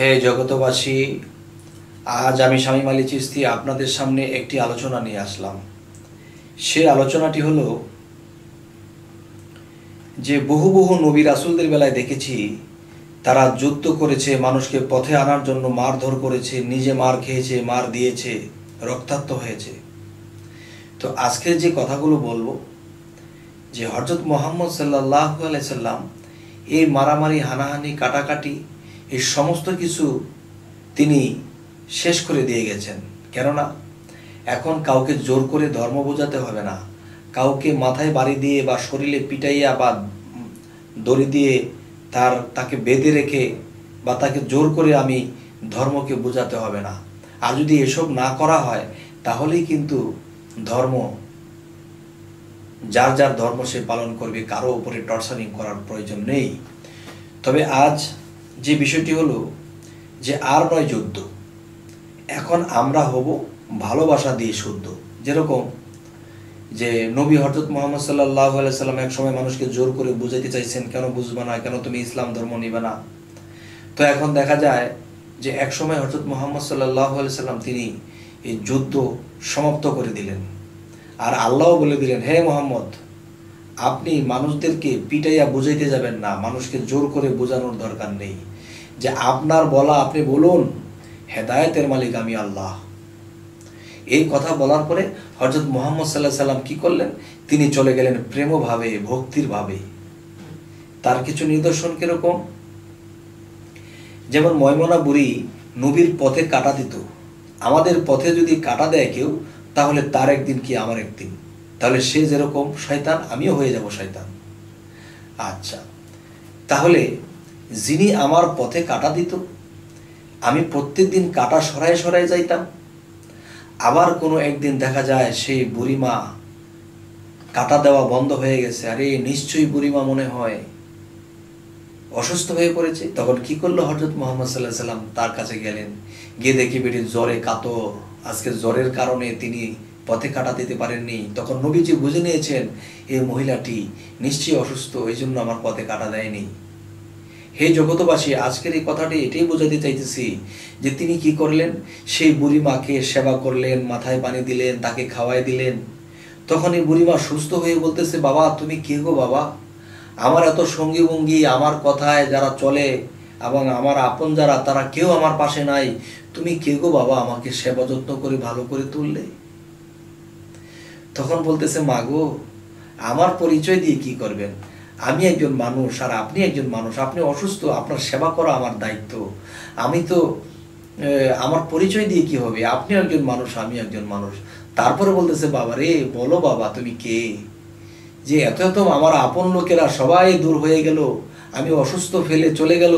হে জগতবাসী আজ আমি স্বামী মালি চিস্তি আপনাদের সামনে একটি আলোচনা নিয়ে আসলাম। সে আলোচনাটি হলো যে বহু বহু নবী রাসুলদের বেলায় দেখেছি, তারা যুদ্ধ করেছে, মানুষকে পথে আনার জন্য মারধর করেছে, নিজে মার খেয়েছে, মার দিয়েছে, রক্তাক্ত হয়েছে। তো আজকের যে কথাগুলো বলব, যে হজরত মোহাম্মদ সাল্লাহ সাল্লাম এই মারামারি, হানাহানি, কাটাকাটি এই সমস্ত কিছু তিনি শেষ করে দিয়ে গেছেন। কেননা, এখন কাউকে জোর করে ধর্ম বোঝাতে হবে না। কাউকে মাথায় বাড়ি দিয়ে বা শরীরে পিটাইয়া বা দড়ি দিয়ে তার, তাকে বেঁধে রেখে বা তাকে জোর করে আমি ধর্মকে বোঝাতে হবে না। আর যদি এসব না করা হয়, তাহলেই কিন্তু ধর্ম, যার যার ধর্ম সে পালন করবে, কারও উপরে টর্চারিং করার প্রয়োজন নেই। তবে আজ যে বিষয়টি হলো যে আর নয় যুদ্ধ এখন আমরা হব ভালোবাসা দিয়ে শুদ্ধ। যেরকম যে নবী হরজত মোহাম্মদ সাল্লাহ সাল্লাম এক সময় মানুষকে জোর করে বুঝাইতে চাইছেন, কেন বুঝবে না? কেন তুমি ইসলাম ধর্ম নিবে না? তো এখন দেখা যায় যে এক সময় হরজত মোহাম্মদ সাল্লাহ সাল্লাম তিনি এই যুদ্ধ সমাপ্ত করে দিলেন। আর আল্লাহ বলে দিলেন, হে মোহাম্মদ আপনি মানুষদেরকে পিটাইয়া বুঝাইতে যাবেন না, মানুষকে জোর করে বোঝানোর দরকার নেই। যে আপনার বলা আপনি বলুন, হেদায়তের মালিক আমি আল্লাহ। এই কথা বলার পরে হজরত মোহাম্মদ সাল্লাহ সাল্লাম কি করলেন? তিনি চলে গেলেন প্রেমভাবে, ভক্তির ভাবে। তার কিছু নিদর্শন কীরকম? যেমন ময়মনা বুড়ি নবীর পথে কাটা দিত। আমাদের পথে যদি কাটা দেয় কেউ, তাহলে তার একদিন কি আমার একদিন? তাহলে সে যেরকম শয়তান, আমিও হয়ে যাব শয়তান। আচ্ছা তাহলে যিনি আমার পথে কাটা দিত, আমি প্রত্যেক দিন কাটা সরাই সরাই যাইতাম। আবার কোনো একদিন দেখা যায় সেই বুড়িমা কাটা দেওয়া বন্ধ হয়ে গেছে, আরে নিশ্চয়ই বুড়িমা মনে হয় অসুস্থ হয়ে পড়েছে। তখন কি করল হজরত মোহাম্মদ সাল্লাহ সাল্লাম তার কাছে গেলেন, গিয়ে দেখি বেটি জ্বরে কাতর। আজকে জ্বরের কারণে তিনি পথে কাটা দিতে পারেননি। তখন নবীজি বুঝে নিয়েছেন, এ মহিলাটি নিশ্চয়ই অসুস্থ এই জন্য আমার পথে কাটা দেয়নি। হে জগতবাসী আজকের এই কথাটি এটাই বোঝাতে চাইতেছি যে তিনি কি করলেন? সেই বুড়ি মাকে সেবা করলেন, মাথায় পানি দিলেন, তাকে খাওয়াই দিলেন। তখন এই বুড়িমা সুস্থ হয়ে বলতেছে, বাবা, তুমি কে গো বাবা? আমার এত সঙ্গী ভঙ্গি, আমার কথায় যারা চলে এবং আমার আপন যারা, তারা কেউ আমার পাশে নাই। তুমি কে গো বাবা, আমাকে সেবা যত্ন করে ভালো করে তুললে? তখন বলতেছে, মা গো, আমার পরিচয় দিয়ে কি করবেন? আমি একজন মানুষ আর আপনি একজন মানুষ। আপনি অসুস্থ, আপনার সেবা করা আমার দায়িত্ব। আমি তো আমার পরিচয় দিয়ে কি হবে? আপনি একজন মানুষ, আমি একজন মানুষ। তারপরে বলতেছে, বাবা রে, বলো বাবা, তুমি কে? যে এত এত আমার আপন লোকেরা সবাই দূর হয়ে গেল, আমি অসুস্থ ফেলে চলে গেল।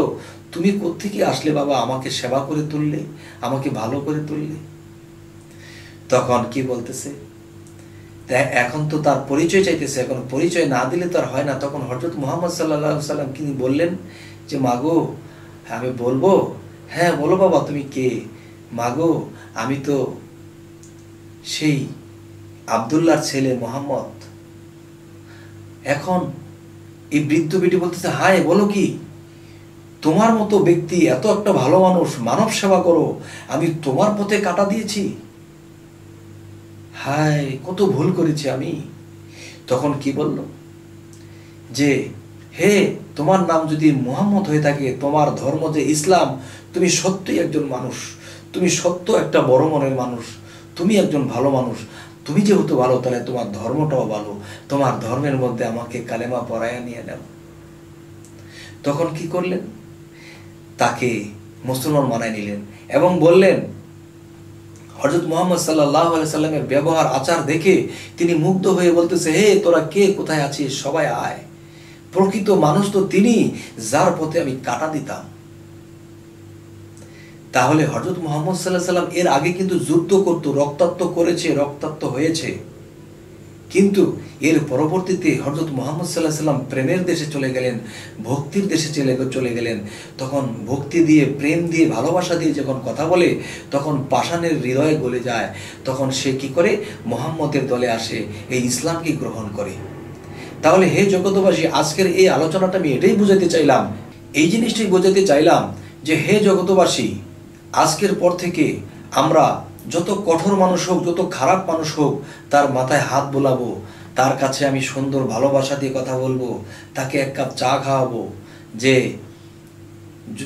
তুমি কোথেকে আসলে বাবা? আমাকে সেবা করে তুললে, আমাকে ভালো করে তুললে? তখন কি বলতেছে? এখন তো তার পরিচয় চাইতেছে, এখন পরিচয় না দিলে তো আর হয় না। তখন হজরত মোহাম্মদ সাল্লাহ সাল্লাম তিনি বললেন? যে, মাগো, আমি বলব? হ্যাঁ বলো বাবা, তুমি কে? মাগো, আমি তো সেই আবদুল্লার ছেলে মোহাম্মদ। এখন এই বৃদ্ধ বেটি বলতেছে, হায়, বলো কি? তোমার মতো ব্যক্তি এত একটা ভালো মানুষ, মানব সেবা করো, আমি তোমার পথে কাটা দিয়েছি। হায়, কত ভুল করেছি আমি। তখন কি বলল? যে, হে, তোমার নাম যদি মোহাম্মদ হয়ে থাকে, তোমার ধর্ম যে ইসলাম, তুমি সত্যই একজন মানুষ। তুমি সত্য একটা বড় মনের মানুষ। তুমি একজন ভালো মানুষ। তুমি যেহেতু ভালো, তাহলে তোমার ধর্মটাও ভালো। তোমার ধর্মের মধ্যে আমাকে কালেমা পড়াইয়া নিয়ে নেও। তখন কি করলেন? তাকে মুসলমান মানায় নিলেন এবং বললেন হজরত মোহাম্মদ সাল্লাহ সাল্লামের ব্যবহার, আচার দেখে তিনি মুগ্ধ হয়ে বলতেছে, হে, তোরা কে? কোথায় আছিস? সবাই আয়। প্রকৃত মানুষ তো তিনি, যার পথে আমি কাটা দিতাম। তাহলে হজরত মোহাম্মদ সাল্লাহ সাল্লাম এর আগে কিন্তু যুদ্ধ করত, রক্তাক্ত করেছে, রক্তাক্ত হয়েছে। কিন্তু এর পরবর্তীতে হজরত মোহাম্মদ সাল্লাহ সাল্লাম প্রেমের দেশে চলে গেলেন, ভক্তির দেশে চলে চলে গেলেন। তখন ভক্তি দিয়ে, প্রেম দিয়ে, ভালোবাসা দিয়ে যখন কথা বলে, তখন পাষাণের হৃদয়ে গলে যায়। তখন সে কি করে? মোহাম্মদের দলে আসে, এই ইসলামকে গ্রহণ করে। তাহলে হে জগতবাসী আজকের এই আলোচনাটা আমি এটাই বুঝাতে চাইলাম, এই জিনিসটাই বোঝাতে চাইলাম যে হে জগতবাসী আজকের পর থেকে আমরা যত কঠোর মানুষ হোক, যত খারাপ মানুষ হোক, তার মাথায় হাত বোলাবো। তার কাছে আমি সুন্দর ভালোবাসা দিয়ে কথা বলব। তাকে এক কাপ চা খাওয়াবো। যে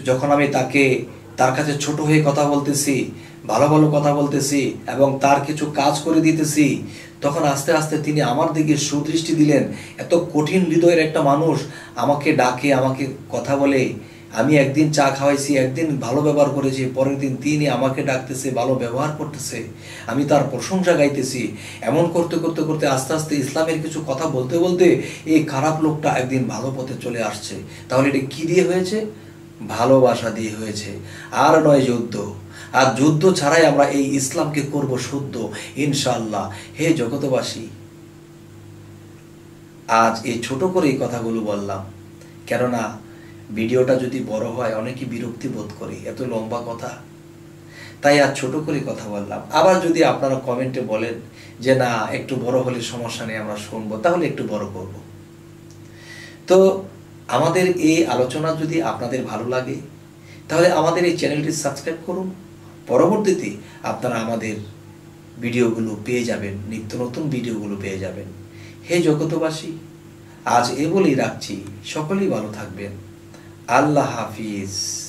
যখন আমি তাকে তার কাছে ছোট হয়ে কথা বলতেছি, ভালো ভালো কথা বলতেছি এবং তার কিছু কাজ করে দিতেছি, তখন আস্তে আস্তে তিনি আমার দিকে সুদৃষ্টি দিলেন। এত কঠিন হৃদয়ের একটা মানুষ আমাকে ডাকে, আমাকে কথা বলে। আমি একদিন চা খাওয়াইছি, একদিন ভালো ব্যবহার করেছি, পরের দিন তিনি আমাকে ডাকতেছে, ভালো ব্যবহার করতেছে। আমি তার প্রশংসা গাইতেছি। এমন করতে করতে করতে আস্তে আস্তে ইসলামের কিছু কথা বলতে বলতে এই খারাপ লোকটা একদিন ভালো পথে চলে আসছে। তাহলে এটা কি দিয়ে হয়েছে? ভালোবাসা দিয়ে হয়েছে। আর নয় যুদ্ধ। আর যুদ্ধ ছাড়াই আমরা এই ইসলামকে করব শুদ্ধ ইনশাল্লাহ হে জগতবাসী আজ এই ছোট করে এই কথাগুলো বললাম। কেননা ভিডিওটা যদি বড় হয় অনেকে বিরক্তি বোধ করে, এত লম্বা কথা। তাই আর ছোট করে কথা বললাম। আবার যদি আপনারা কমেন্টে বলেন যে, না, একটু বড় হলে সমস্যা নেই, আমরা শুনব, তাহলে একটু বড় করব। তো আমাদের এই আলোচনা যদি আপনাদের ভালো লাগে, তাহলে আমাদের এই চ্যানেলটি সাবস্ক্রাইব করুন। পরবর্তীতে আপনারা আমাদের ভিডিওগুলো পেয়ে যাবেন, নিত্য নতুন ভিডিওগুলো পেয়ে যাবেন। হে জগতবাসী আজ এ বলেই রাখছি। সকলেই ভালো থাকবেন। আল্লাহ হাফিজ